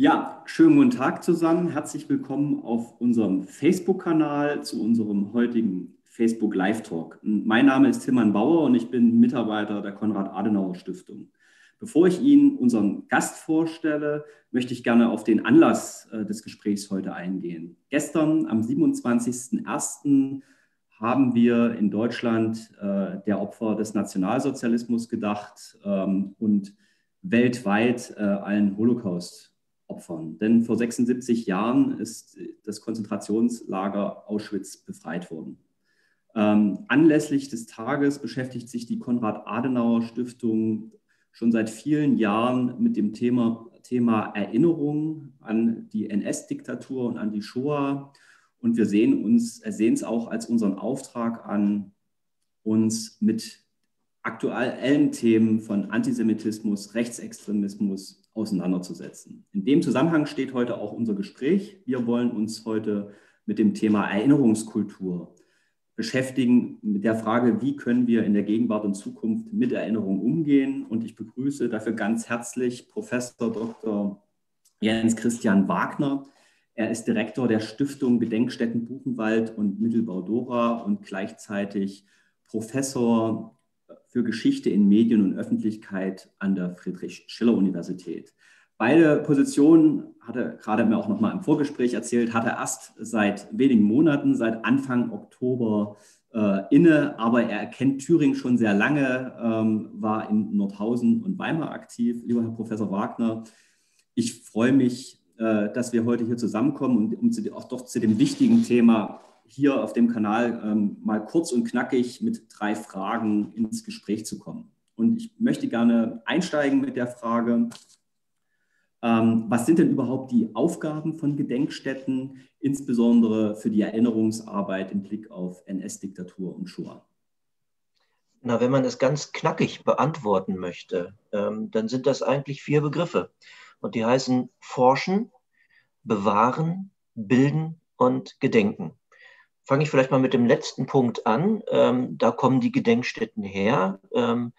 Ja, schönen guten Tag zusammen. Herzlich willkommen auf unserem Facebook-Kanal zu unserem heutigen Facebook Live Talk. Mein Name ist Tilman Bauer und ich bin Mitarbeiter der Konrad-Adenauer-Stiftung. Bevor ich Ihnen unseren Gast vorstelle, möchte ich gerne auf den Anlass äh, des Gesprächs heute eingehen. Gestern, am 27.01., haben wir in Deutschland äh, der Opfer des Nationalsozialismus gedacht ähm, und weltweit äh, allen Holocaust Opfern. Denn vor 76 Jahren ist das Konzentrationslager Auschwitz befreit worden. Ähm, anlässlich des Tages beschäftigt sich die Konrad-Adenauer-Stiftung schon seit vielen Jahren mit dem Thema, Thema Erinnerung an die NS-Diktatur und an die Shoah. Und wir sehen uns, sehen es auch als unseren Auftrag an, uns mit aktuellen Themen von Antisemitismus, Rechtsextremismus, auseinanderzusetzen. In dem Zusammenhang steht heute auch unser Gespräch. Wir wollen uns heute mit dem Thema Erinnerungskultur beschäftigen, mit der Frage, wie können wir in der Gegenwart und Zukunft mit Erinnerung umgehen. Und ich begrüße dafür ganz herzlich Professor Dr. Jens Christian Wagner. Er ist Direktor der Stiftung Gedenkstätten Buchenwald und Mittelbau Dora und gleichzeitig Professor für Geschichte in Medien und Öffentlichkeit an der Friedrich-Schiller-Universität. Beide Positionen, hatte gerade mir auch noch mal im Vorgespräch erzählt, hat er erst seit wenigen Monaten, seit Anfang Oktober äh, inne, aber er kennt Thüringen schon sehr lange, ähm, war in Nordhausen und Weimar aktiv. Lieber Herr Professor Wagner, ich freue mich, äh, dass wir heute hier zusammenkommen und um zu, auch doch zu dem wichtigen Thema hier auf dem Kanal ähm, mal kurz und knackig mit drei Fragen ins Gespräch zu kommen. Und ich möchte gerne einsteigen mit der Frage, ähm, was sind denn überhaupt die Aufgaben von Gedenkstätten, insbesondere für die Erinnerungsarbeit im Blick auf NS-Diktatur und Shoah? Na, wenn man es ganz knackig beantworten möchte, ähm, dann sind das eigentlich vier Begriffe. Und die heißen Forschen, Bewahren, Bilden und Gedenken fange ich vielleicht mal mit dem letzten Punkt an. Ähm, da kommen die Gedenkstätten her. Ähm,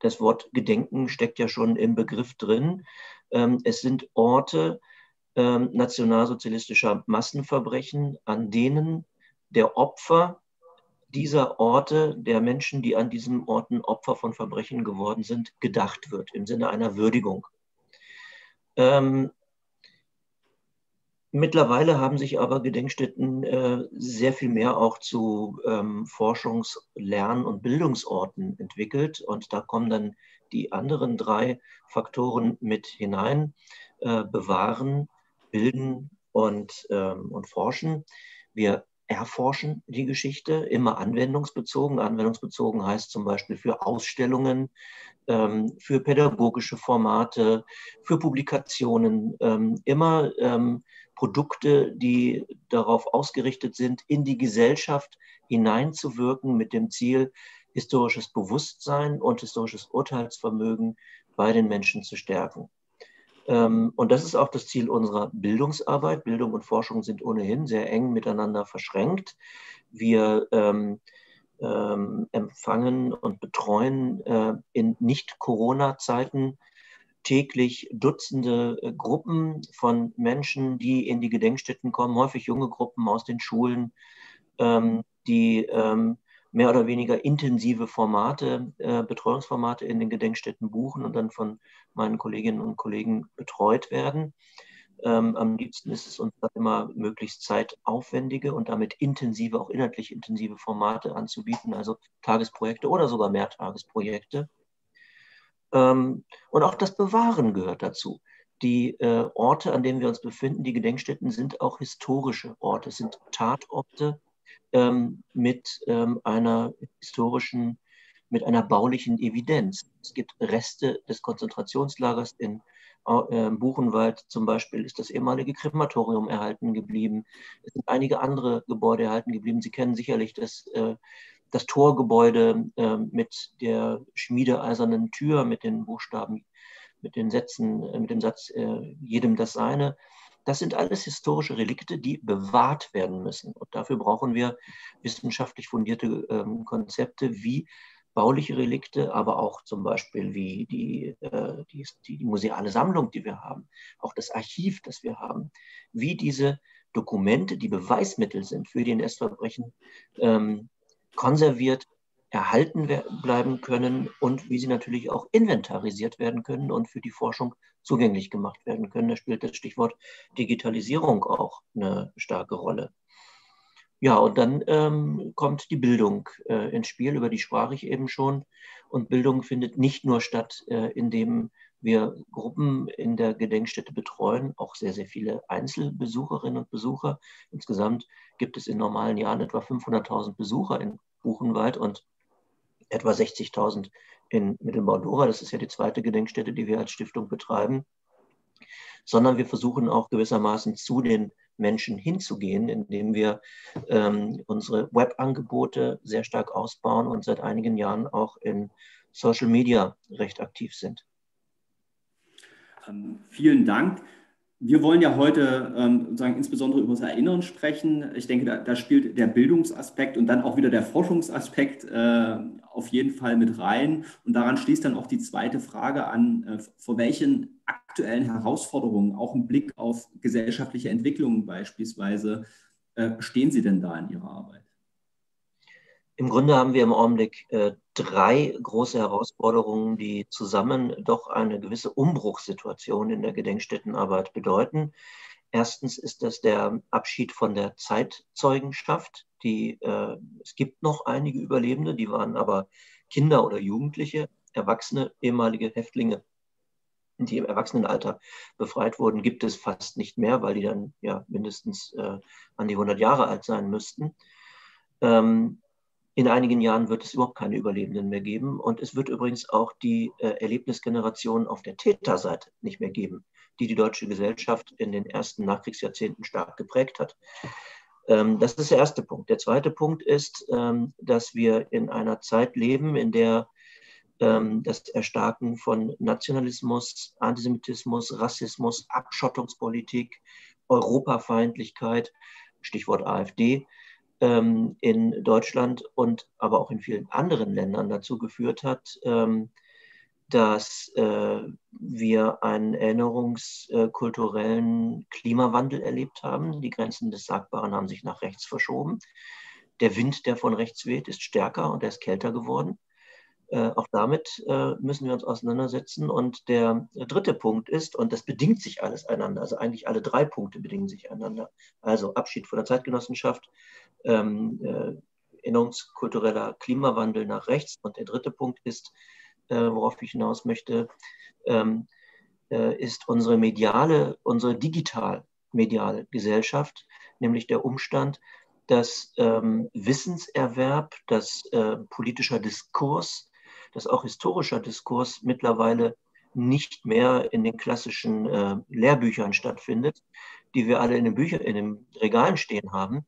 das Wort Gedenken steckt ja schon im Begriff drin. Ähm, es sind Orte ähm, nationalsozialistischer Massenverbrechen, an denen der Opfer dieser Orte, der Menschen, die an diesen Orten Opfer von Verbrechen geworden sind, gedacht wird im Sinne einer Würdigung. Ähm, Mittlerweile haben sich aber Gedenkstätten äh, sehr viel mehr auch zu ähm, Forschungs-, Lern- und Bildungsorten entwickelt. Und da kommen dann die anderen drei Faktoren mit hinein. Äh, bewahren, bilden und, ähm, und forschen. Wir erforschen die Geschichte, immer anwendungsbezogen. Anwendungsbezogen heißt zum Beispiel für Ausstellungen, ähm, für pädagogische Formate, für Publikationen, ähm, immer ähm, Produkte, die darauf ausgerichtet sind, in die Gesellschaft hineinzuwirken mit dem Ziel, historisches Bewusstsein und historisches Urteilsvermögen bei den Menschen zu stärken. Ähm, und das ist auch das Ziel unserer Bildungsarbeit. Bildung und Forschung sind ohnehin sehr eng miteinander verschränkt. Wir ähm, ähm, empfangen und betreuen äh, in Nicht-Corona-Zeiten täglich Dutzende äh, Gruppen von Menschen, die in die Gedenkstätten kommen, häufig junge Gruppen aus den Schulen, ähm, die ähm, mehr oder weniger intensive Formate, äh, Betreuungsformate in den Gedenkstätten buchen und dann von meinen Kolleginnen und Kollegen betreut werden. Ähm, am liebsten ist es uns immer möglichst zeitaufwendige und damit intensive, auch inhaltlich intensive Formate anzubieten, also Tagesprojekte oder sogar Mehrtagesprojekte. Ähm, und auch das Bewahren gehört dazu. Die äh, Orte, an denen wir uns befinden, die Gedenkstätten, sind auch historische Orte, sind Tatorte ähm, mit ähm, einer historischen, mit einer baulichen Evidenz. Es gibt Reste des Konzentrationslagers in äh, Buchenwald zum Beispiel ist das ehemalige Krematorium erhalten geblieben. Es sind einige andere Gebäude erhalten geblieben. Sie kennen sicherlich das äh, das Torgebäude äh, mit der schmiedeeisernen Tür, mit den Buchstaben, mit den Sätzen, äh, mit dem Satz äh, jedem das Seine. Das sind alles historische Relikte, die bewahrt werden müssen. Und dafür brauchen wir wissenschaftlich fundierte ähm, Konzepte, wie bauliche Relikte, aber auch zum Beispiel wie die, äh, die, die, museale Sammlung, die wir haben, auch das Archiv, das wir haben, wie diese Dokumente, die Beweismittel sind für die NS-Verbrechen, ähm, konserviert, erhalten bleiben können und wie sie natürlich auch inventarisiert werden können und für die Forschung zugänglich gemacht werden können. Da spielt das Stichwort Digitalisierung auch eine starke Rolle. Ja, und dann ähm, kommt die Bildung äh, ins Spiel, über die sprach ich eben schon. Und Bildung findet nicht nur statt, äh, indem wir Gruppen in der Gedenkstätte betreuen, auch sehr, sehr viele Einzelbesucherinnen und Besucher. Insgesamt gibt es in normalen Jahren etwa 500.000 Besucher in Buchenwald und etwa 60.000 in Mittelbau-Dora. Das ist ja die zweite Gedenkstätte, die wir als Stiftung betreiben. Sondern wir versuchen auch gewissermaßen zu den Menschen hinzugehen, indem wir ähm, unsere Webangebote sehr stark ausbauen und seit einigen Jahren auch in Social Media recht aktiv sind. Ähm, vielen Dank. Wir wollen ja heute ähm, sagen, insbesondere über das Erinnern sprechen. Ich denke, da, da, spielt der Bildungsaspekt und dann auch wieder der Forschungsaspekt äh, auf jeden Fall mit rein. Und daran schließt dann auch die zweite Frage an, äh, vor welchen aktuellen Herausforderungen, auch im Blick auf gesellschaftliche Entwicklungen beispielsweise, äh, stehen Sie denn da in Ihrer Arbeit? Im Grunde haben wir im Augenblick äh, drei große Herausforderungen, die zusammen doch eine gewisse Umbruchssituation in der Gedenkstättenarbeit bedeuten. Erstens ist das der Abschied von der Zeitzeugenschaft. Die, äh, es gibt noch einige Überlebende, die waren aber Kinder oder Jugendliche, Erwachsene, ehemalige Häftlinge, die im Erwachsenenalter befreit wurden, gibt es fast nicht mehr, weil die dann ja mindestens äh, an die 100 Jahre alt sein müssten. Ähm, in einigen Jahren wird es überhaupt keine Überlebenden mehr geben. Und es wird übrigens auch die äh, Erlebnisgeneration auf der Täterseite nicht mehr geben, die die deutsche Gesellschaft in den ersten Nachkriegsjahrzehnten stark geprägt hat. Ähm, das ist der erste Punkt. Der zweite Punkt ist, ähm, dass wir in einer Zeit leben, in der ähm, das Erstarken von Nationalismus, Antisemitismus, Rassismus, Abschottungspolitik, Europafeindlichkeit, Stichwort AfD, ähm, in Deutschland und aber auch in vielen anderen Ländern dazu geführt hat, ähm, dass äh, wir einen erinnerungskulturellen Klimawandel erlebt haben. Die Grenzen des Sagbaren haben sich nach rechts verschoben. Der Wind, der von rechts weht, ist stärker und er ist kälter geworden. Äh, auch damit äh, müssen wir uns auseinandersetzen. Und der dritte Punkt ist, und das bedingt sich alles einander, also eigentlich alle drei Punkte bedingen sich einander. Also Abschied von der Zeitgenossenschaft, ähm, äh, erinnerungskultureller Klimawandel nach rechts. Und der dritte Punkt ist, äh, worauf ich hinaus möchte, ähm, äh, ist unsere mediale, unsere digital-mediale Gesellschaft, nämlich der Umstand, dass ähm, Wissenserwerb, dass äh, politischer Diskurs, dass auch historischer Diskurs mittlerweile nicht mehr in den klassischen äh, Lehrbüchern stattfindet, die wir alle in den, Bücher, in den Regalen stehen haben,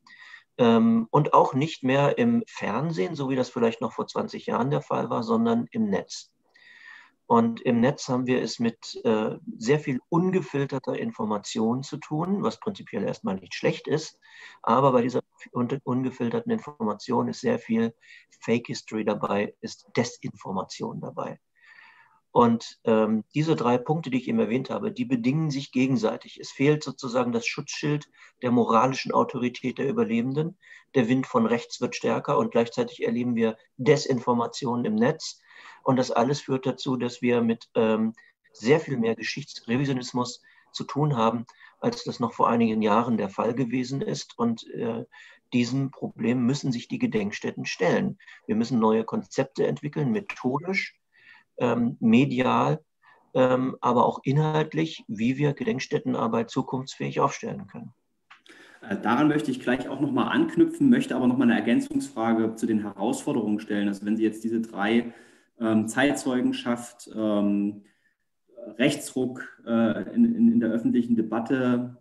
ähm, und auch nicht mehr im Fernsehen, so wie das vielleicht noch vor 20 Jahren der Fall war, sondern im Netz. Und im Netz haben wir es mit äh, sehr viel ungefilterter Information zu tun, was prinzipiell erstmal nicht schlecht ist. Aber bei dieser ungefilterten Information ist sehr viel Fake History dabei, ist Desinformation dabei. Und ähm, diese drei Punkte, die ich eben erwähnt habe, die bedingen sich gegenseitig. Es fehlt sozusagen das Schutzschild der moralischen Autorität der Überlebenden. Der Wind von rechts wird stärker und gleichzeitig erleben wir Desinformationen im Netz. Und das alles führt dazu, dass wir mit ähm, sehr viel mehr Geschichtsrevisionismus zu tun haben, als das noch vor einigen Jahren der Fall gewesen ist. Und äh, diesem Problem müssen sich die Gedenkstätten stellen. Wir müssen neue Konzepte entwickeln, methodisch ähm, medial, ähm, aber auch inhaltlich, wie wir Gedenkstättenarbeit zukunftsfähig aufstellen können. Äh, daran möchte ich gleich auch nochmal anknüpfen, möchte aber nochmal eine Ergänzungsfrage zu den Herausforderungen stellen. Also wenn Sie jetzt diese drei ähm, Zeitzeugenschaft, ähm, Rechtsruck äh, in, in, in, der öffentlichen Debatte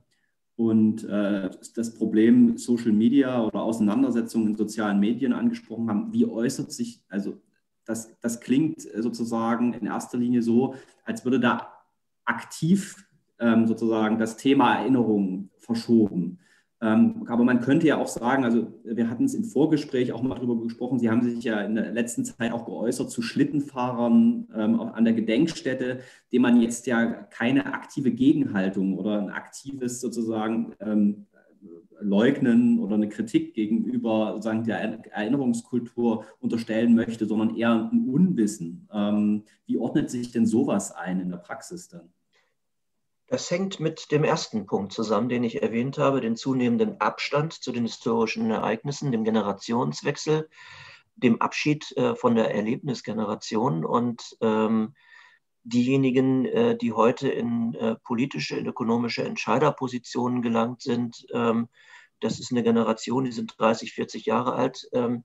und äh, das Problem Social Media oder Auseinandersetzungen in sozialen Medien angesprochen haben, wie äußert sich, also das, das klingt sozusagen in erster Linie so, als würde da aktiv ähm, sozusagen das Thema Erinnerung verschoben. Ähm, aber man könnte ja auch sagen, also wir hatten es im Vorgespräch auch mal darüber gesprochen, Sie haben sich ja in der letzten Zeit auch geäußert zu Schlittenfahrern ähm, an der Gedenkstätte, dem man jetzt ja keine aktive Gegenhaltung oder ein aktives sozusagen ähm, Leugnen oder eine Kritik gegenüber sozusagen der Erinnerungskultur unterstellen möchte, sondern eher ein Unwissen. Ähm, wie ordnet sich denn sowas ein in der Praxis dann? Das hängt mit dem ersten Punkt zusammen, den ich erwähnt habe, den zunehmenden Abstand zu den historischen Ereignissen, dem Generationswechsel, dem Abschied äh, von der Erlebnisgeneration und ähm, diejenigen, äh, die heute in äh, politische, in ökonomische Entscheiderpositionen gelangt sind, ähm, das ist eine Generation, die sind 30, 40 Jahre alt ähm,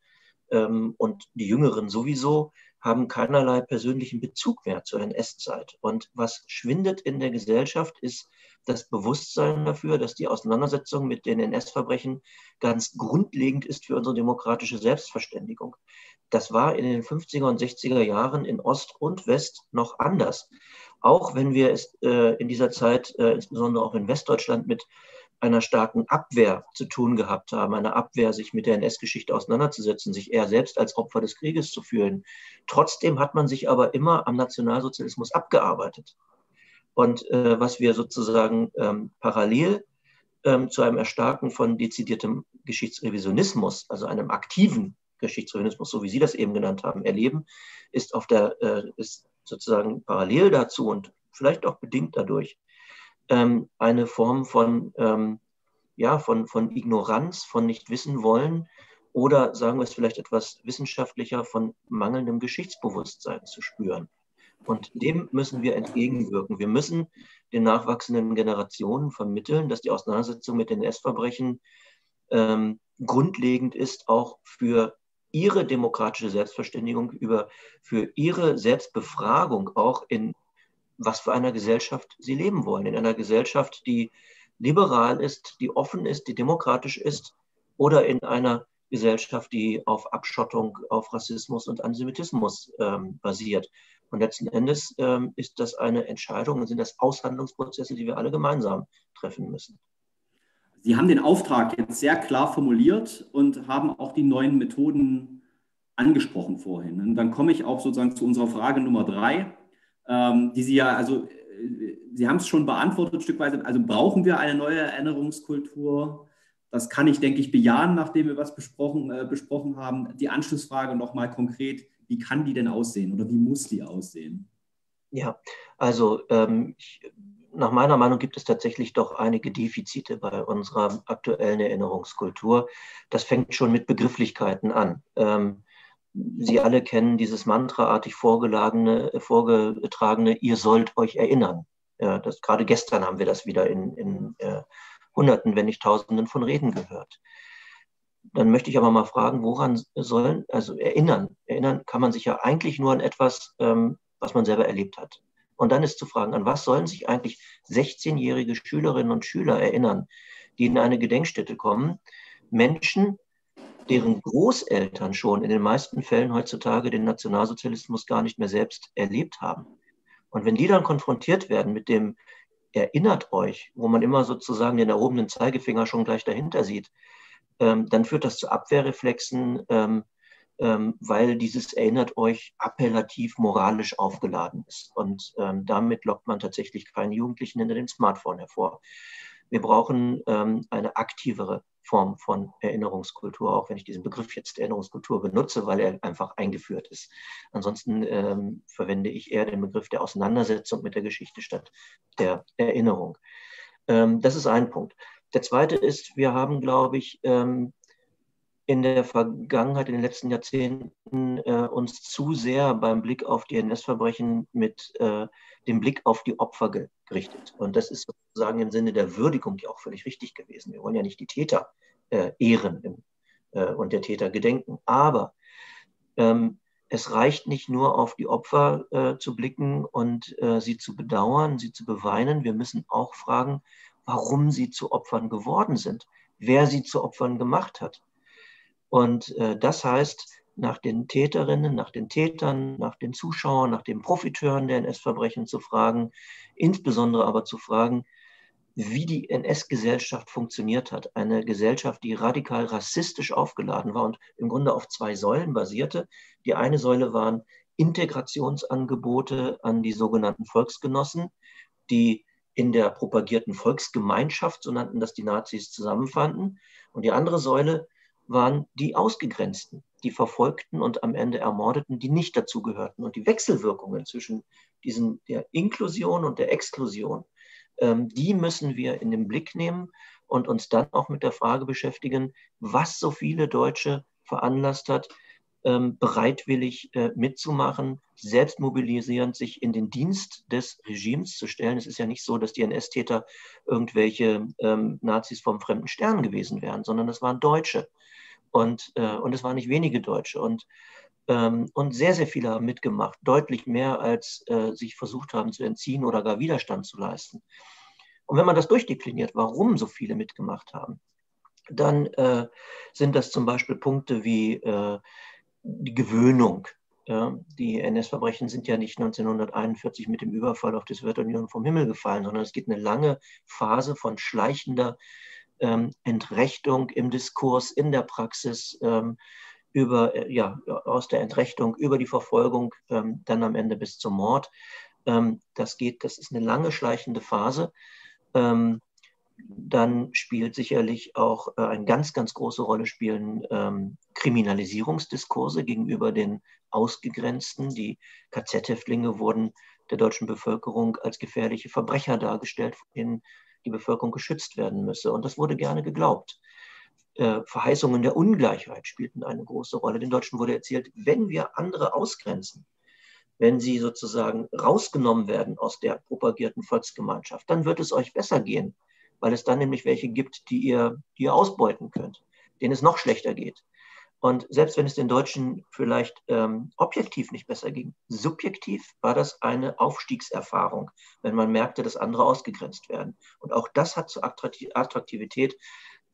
ähm, und die Jüngeren sowieso haben keinerlei persönlichen Bezug mehr zur NS-Zeit. Und was schwindet in der Gesellschaft, ist das Bewusstsein dafür, dass die Auseinandersetzung mit den NS-Verbrechen ganz grundlegend ist für unsere demokratische Selbstverständigung. Das war in den 50er und 60er Jahren in Ost und West noch anders. Auch wenn wir es äh, in dieser Zeit, äh, insbesondere auch in Westdeutschland, mit einer starken Abwehr zu tun gehabt haben, einer Abwehr, sich mit der NS-Geschichte auseinanderzusetzen, sich eher selbst als Opfer des Krieges zu fühlen. Trotzdem hat man sich aber immer am Nationalsozialismus abgearbeitet. Und äh, was wir sozusagen ähm, parallel ähm, zu einem Erstarken von dezidiertem Geschichtsrevisionismus, also einem aktiven Geschichtsrevisionismus, so wie Sie das eben genannt haben, erleben, ist, auf der, äh, ist sozusagen parallel dazu und vielleicht auch bedingt dadurch ähm, eine Form von, ähm, ja, von, von Ignoranz, von nicht wissen wollen oder sagen wir es vielleicht etwas wissenschaftlicher, von mangelndem Geschichtsbewusstsein zu spüren. Und dem müssen wir entgegenwirken. Wir müssen den nachwachsenden Generationen vermitteln, dass die Auseinandersetzung mit den S-Verbrechen ähm, grundlegend ist, auch für ihre demokratische Selbstverständigung, über, für ihre Selbstbefragung auch in was für einer Gesellschaft sie leben wollen. In einer Gesellschaft, die liberal ist, die offen ist, die demokratisch ist oder in einer Gesellschaft, die auf Abschottung, auf Rassismus und Antisemitismus ähm, basiert. Und letzten Endes ähm, ist das eine Entscheidung und sind das Aushandlungsprozesse, die wir alle gemeinsam treffen müssen. Sie haben den Auftrag jetzt sehr klar formuliert und haben auch die neuen Methoden angesprochen vorhin. Und dann komme ich auch sozusagen zu unserer Frage Nummer drei ähm, die Sie ja, also äh, Sie haben es schon beantwortet stückweise, also brauchen wir eine neue Erinnerungskultur? Das kann ich, denke ich, bejahen, nachdem wir was besprochen, äh, besprochen haben. Die Anschlussfrage nochmal konkret, wie kann die denn aussehen oder wie muss die aussehen? Ja, also ähm, ich, nach meiner Meinung gibt es tatsächlich doch einige Defizite bei unserer aktuellen Erinnerungskultur. Das fängt schon mit Begrifflichkeiten an. Ähm, Sie alle kennen dieses mantraartig vorgelagene, vorgetragene, ihr sollt euch erinnern. Ja, das, gerade gestern haben wir das wieder in, in äh, Hunderten, wenn nicht Tausenden von Reden gehört. Dann möchte ich aber mal fragen, woran sollen, also erinnern, erinnern kann man sich ja eigentlich nur an etwas, ähm, was man selber erlebt hat. Und dann ist zu fragen, an was sollen sich eigentlich 16-jährige Schülerinnen und Schüler erinnern, die in eine Gedenkstätte kommen? Menschen, deren Großeltern schon in den meisten Fällen heutzutage den Nationalsozialismus gar nicht mehr selbst erlebt haben. Und wenn die dann konfrontiert werden mit dem Erinnert euch, wo man immer sozusagen den erhobenen Zeigefinger schon gleich dahinter sieht, dann führt das zu Abwehrreflexen, ähm, ähm, weil dieses Erinnert euch appellativ moralisch aufgeladen ist. Und ähm, damit lockt man tatsächlich keinen Jugendlichen hinter dem Smartphone hervor. Wir brauchen ähm, eine aktivere Form von Erinnerungskultur, auch wenn ich diesen Begriff jetzt Erinnerungskultur benutze, weil er einfach eingeführt ist. Ansonsten ähm, verwende ich eher den Begriff der Auseinandersetzung mit der Geschichte statt der Erinnerung. Ähm, das ist ein Punkt. Der zweite ist, wir haben, glaube ich, ähm, in der Vergangenheit, in den letzten Jahrzehnten äh, uns zu sehr beim Blick auf die NS-Verbrechen mit äh, dem Blick auf die Opfer gerichtet. Und das ist sozusagen im Sinne der Würdigung ja auch völlig richtig gewesen. Wir wollen ja nicht die Täter äh, ehren im, äh, und der Täter gedenken. Aber ähm, es reicht nicht nur auf die Opfer äh, zu blicken und äh, sie zu bedauern, sie zu beweinen. Wir müssen auch fragen, warum sie zu Opfern geworden sind, wer sie zu Opfern gemacht hat. Und äh, das heißt, nach den Täterinnen, nach den Tätern, nach den Zuschauern, nach den Profiteuren der NS-Verbrechen zu fragen, insbesondere aber zu fragen, wie die NS-Gesellschaft funktioniert hat. Eine Gesellschaft, die radikal rassistisch aufgeladen war und im Grunde auf zwei Säulen basierte. Die eine Säule waren Integrationsangebote an die sogenannten Volksgenossen, die in der propagierten Volksgemeinschaft, so nannten das die Nazis, zusammenfanden. Und die andere Säule waren die Ausgegrenzten, die Verfolgten und am Ende Ermordeten, die nicht dazugehörten. Und die Wechselwirkungen zwischen diesen, der Inklusion und der Exklusion, ähm, die müssen wir in den Blick nehmen und uns dann auch mit der Frage beschäftigen, was so viele Deutsche veranlasst hat, bereitwillig äh, mitzumachen, selbst mobilisierend sich in den Dienst des Regimes zu stellen. Es ist ja nicht so, dass die NS-Täter irgendwelche ähm, Nazis vom fremden Stern gewesen wären, sondern es waren Deutsche. Und, äh, und es waren nicht wenige Deutsche. Und, ähm, und sehr, sehr viele haben mitgemacht, deutlich mehr, als äh, sich versucht haben zu entziehen oder gar Widerstand zu leisten. Und wenn man das durchdekliniert, warum so viele mitgemacht haben, dann äh, sind das zum Beispiel Punkte wie äh, die Gewöhnung. Ja, die NS-Verbrechen sind ja nicht 1941 mit dem Überfall auf die Sowjetunion vom Himmel gefallen, sondern es geht eine lange Phase von schleichender ähm, Entrechtung im Diskurs, in der Praxis, ähm, über, äh, ja, aus der Entrechtung über die Verfolgung, ähm, dann am Ende bis zum Mord. Ähm, das geht, das ist eine lange schleichende Phase. Ähm, dann spielt sicherlich auch äh, eine ganz, ganz große Rolle spielen ähm, Kriminalisierungsdiskurse gegenüber den Ausgegrenzten. Die KZ-Häftlinge wurden der deutschen Bevölkerung als gefährliche Verbrecher dargestellt, von denen die Bevölkerung geschützt werden müsse. Und das wurde gerne geglaubt. Äh, Verheißungen der Ungleichheit spielten eine große Rolle. Den Deutschen wurde erzählt, wenn wir andere ausgrenzen, wenn sie sozusagen rausgenommen werden aus der propagierten Volksgemeinschaft, dann wird es euch besser gehen weil es dann nämlich welche gibt, die ihr, die ihr ausbeuten könnt, denen es noch schlechter geht. Und selbst wenn es den Deutschen vielleicht ähm, objektiv nicht besser ging, subjektiv war das eine Aufstiegserfahrung, wenn man merkte, dass andere ausgegrenzt werden. Und auch das hat zur Attraktivität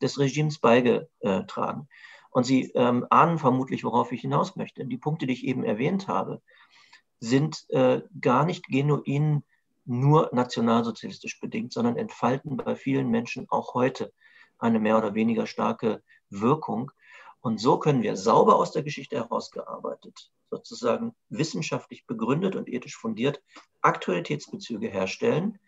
des Regimes beigetragen. Und Sie ähm, ahnen vermutlich, worauf ich hinaus möchte. Die Punkte, die ich eben erwähnt habe, sind äh, gar nicht genuin nur nationalsozialistisch bedingt, sondern entfalten bei vielen Menschen auch heute eine mehr oder weniger starke Wirkung. Und so können wir sauber aus der Geschichte herausgearbeitet, sozusagen wissenschaftlich begründet und ethisch fundiert Aktualitätsbezüge herstellen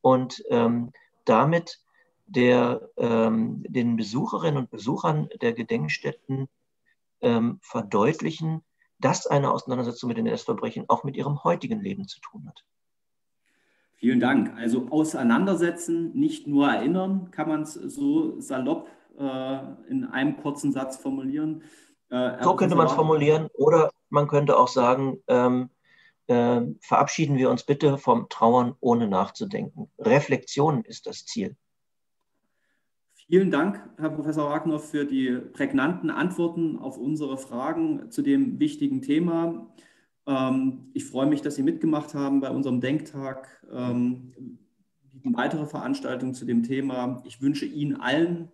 und ähm, damit der, ähm, den Besucherinnen und Besuchern der Gedenkstätten ähm, verdeutlichen, dass eine Auseinandersetzung mit den NS-Verbrechen auch mit ihrem heutigen Leben zu tun hat. Vielen Dank. Also auseinandersetzen, nicht nur erinnern, kann man es so salopp äh, in einem kurzen Satz formulieren. Äh, so könnte man es formulieren oder man könnte auch sagen, ähm, äh, verabschieden wir uns bitte vom Trauern ohne nachzudenken. Reflexion ist das Ziel. Vielen Dank, Herr Professor Wagner, für die prägnanten Antworten auf unsere Fragen zu dem wichtigen Thema. Ähm, ich freue mich, dass Sie mitgemacht haben bei unserem Denktag. Ähm, weitere Veranstaltungen zu dem Thema. Ich wünsche Ihnen allen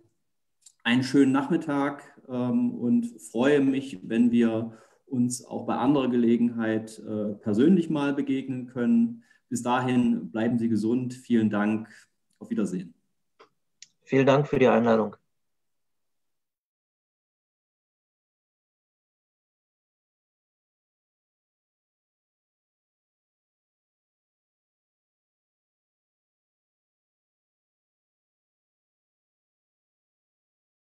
einen schönen Nachmittag ähm, und freue mich, wenn wir uns auch bei anderer Gelegenheit äh, persönlich mal begegnen können. Bis dahin bleiben Sie gesund. Vielen Dank. Auf Wiedersehen. Vielen Dank für die Einladung.